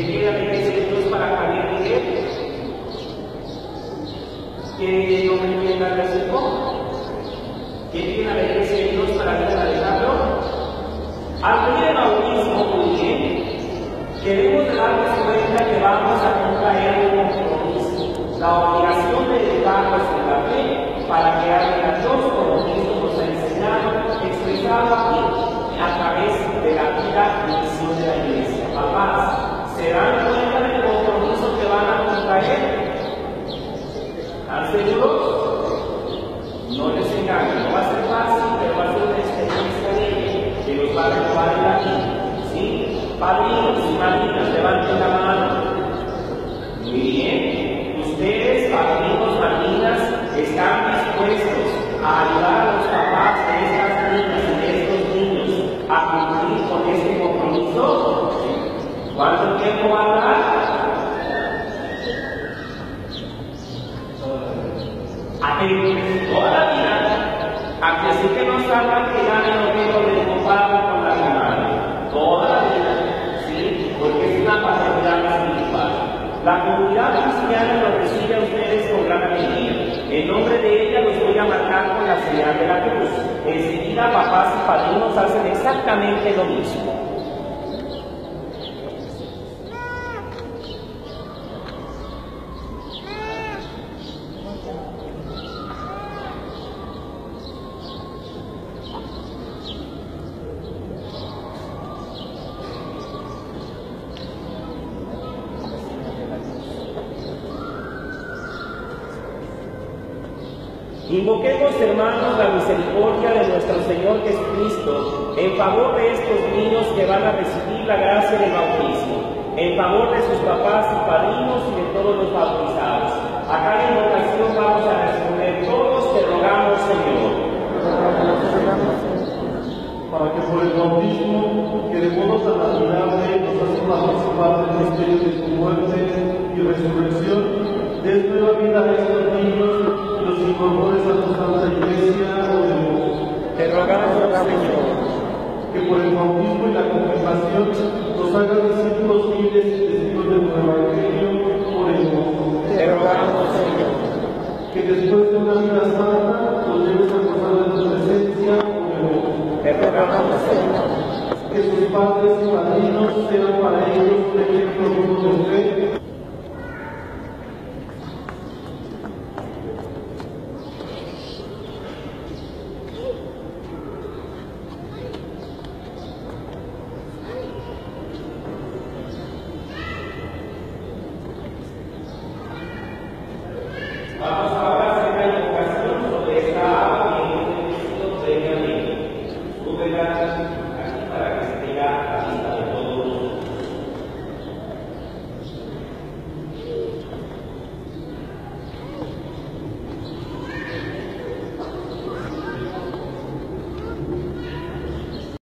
¿Qué tiene la iglesia de Dios para Javier Miguel? ¿Qué nombre tiene la Francisco? ¿Qué tiene la iglesia de Dios para Vida Alejandro? Al pedir el bautismo, bien, queremos darnos cuenta que vamos a contraer un compromiso, la obligación de educarnos en la fe para que haya Dios como Cristo nos ha enseñado, expresado aquí a través de la vida y misión de la iglesia. Papás, ¿se dan cuenta del compromiso que van a contraer? ¿Están seguros? No les engañen, no va a ser fácil, pero va a ser una experiencia ella que los va a renovar en la vida. ¿Sí? Padrinos y madrinas, levanten la mano. Muy bien. Ustedes, padrinos, madrinas, están dispuestos a ayudar a los papás de estas niñas y de estos niños a cumplir con este compromiso. ¿Cuánto tiempo va a dar? Toda la vida, a que así que no salgan que ganen los hijos de compadre con la hermana. Toda la vida, ¿sí? Porque es una paternidad espiritual. La comunidad cristiana los recibe a ustedes con gran alegría. En nombre de ella los voy a marcar con la señal de la cruz. Enseguida papás y padrinos hacen exactamente lo mismo. Invoquemos, hermanos, la misericordia de nuestro Señor Jesucristo en favor de estos niños que van a recibir la gracia del bautismo, en favor de sus papás y padrinos y de todos los bautizados. A cada invocación vamos a responder todos, te rogamos, Señor. Para que por el bautismo, que de modo admirable nos hace participar del misterio de su muerte y resurrección, des nueva vida a estos niños incorpores a tu santa iglesia. Te rogamos, Señor. Que por el bautismo y la confirmación nos hagas discípulos fieles y testigos de tu evangelio, oremos. Te rogamos, Señor. Que después de una vida santa nos lleves a gozar de tu presencia, oremos. Te rogamos, Señor. Que sus padres y padrinos sean para ellos un ejemplo